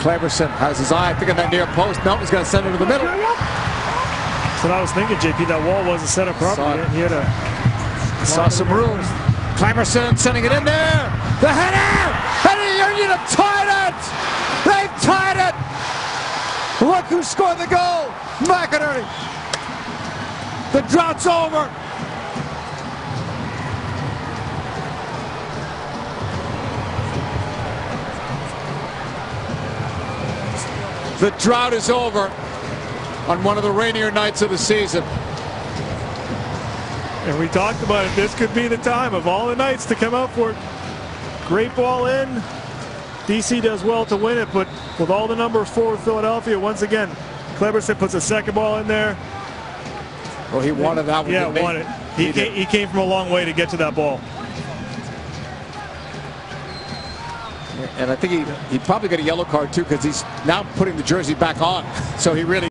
Kleberson has his eye, I think, on that near post. No, he's going to send it to the middle. That's what I was thinking, JP. That wall wasn't set up properly. it. He had a Saw some room. Kleberson sending it in there. The header! And the Union have tied it! They've tied it! Look who scored the goal! McInerney! The drought's over! The drought is over on one of the rainier nights of the season. And we talked about it. This could be the time of all the nights to come out for it. Great ball in. DC does well to win it, but with all the numbers for Philadelphia, once again, Kleberson puts a second ball in there. Well, he wanted that one. Yeah, won it. He, He came, he came from a long way to get to that ball. And I think he, he probably got a yellow card too because he's now putting the jersey back on. So he really